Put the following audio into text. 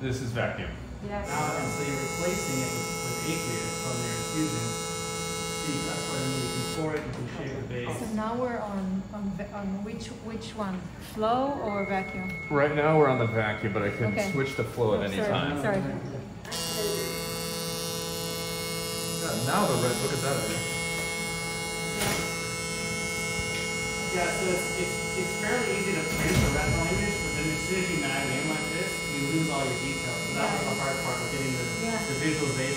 This is vacuum. Yes. Now, and so you're replacing it with, with aqueous from your infusion. See, that's what I mean. You can pour it, you can shave the base. So now we're on, on, on which, which one? Flow or vacuum? Right now we're on the vacuum, but I can Okay. switch to flow at Oh, any sorry, time. Sorry. Yeah, now the red. Look at that. Yeah, so it's, it's, it's all your details. So that was the hard part of getting the, Yeah. the visualization of the retina.